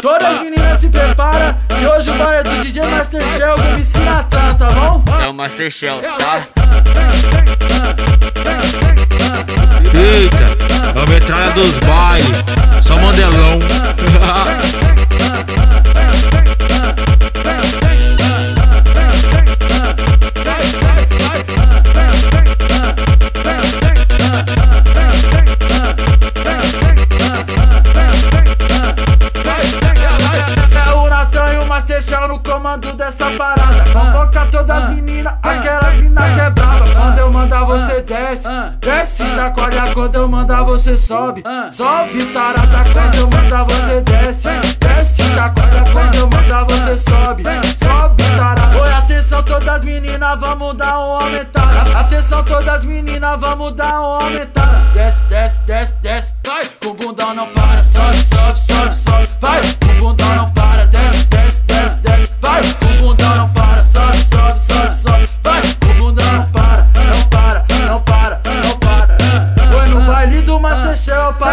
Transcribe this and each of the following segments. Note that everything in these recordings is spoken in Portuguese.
Todas as meninas se preparam E hoje o bar é do DJ Master Shell Que me ensina tá, tá bom? É o Master Shell, tá? Eita! Dessa parada. Convoca todas as meninas, aquelas minas que é brava. Quando eu mandar você desce, desce, chacoalha. Quando eu mandar você sobe, sobe, tarada. Quando eu mandar você desce, desce, chacoalha. Quando eu mandar você sobe, sobe, tarada. Oi, atenção todas as meninas, vamos dar uma aumentada. Atenção todas as meninas, vamos dar uma aumentada. Desce,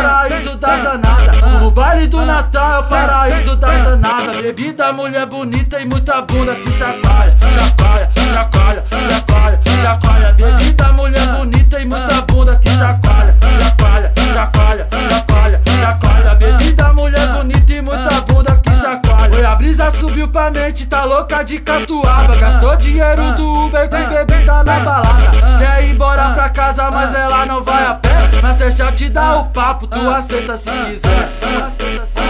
paraíso das danadas. No baile do Natal, é o paraíso das danadas. Bebida, mulher bonita e muita bunda que chacoalha, chacoalha, chacoalha, chacoalha, chacoalha. Bebida, mulher bonita e muita bunda que chacoalha, chacoalha, chacoalha, chacoalha, chacoalha. Bebida, mulher bonita e muita bunda que chacoalha. Oi, a brisa subiu pra mente, tá louca de catuaba. Gastou dinheiro do Uber com bebida na balada. Quer ir embora pra casa, mas ela não vai a pé. Masterchef te dá o papo, tu aceita se quiser. Tu aceita se quiser.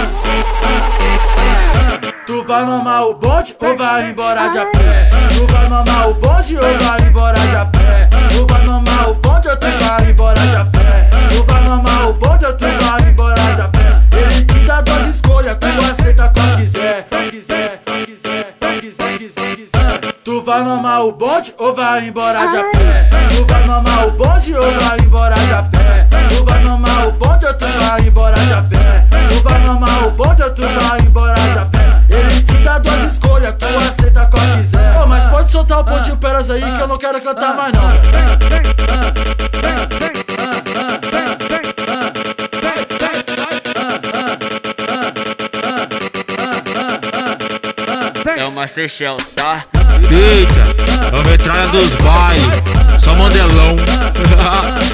Tu vai mamar o bonde ou vai embora de a pé? Tu vai mamar o bonde ou vai embora de a pé? Tu vai mamar o bonde ou tu vai embora de a pé? Tu vai mamar o bonde ou tu vai embora de a pé? Ele te dá duas escolhas, tu aceita qual quiser, qual quiser, qual quiser, qual quiser, quiser, quiser. Tu vai mamar o bonde ou vai embora de a pé? Tu vai mamar o bonde ou vai embora de a pé? Tu vai mamar o bonde ou tu vai embora de a pé? Tu vai mamar o bonde ou tu vai embora de a pé? Ele te dá duas escolhas, tu aceita qual quiser. Ô, mas pode soltar o pontinho peras aí que eu não quero cantar mais não. É o Masterchef, tá? Eita, é a metralha dos bailes, só mandelão.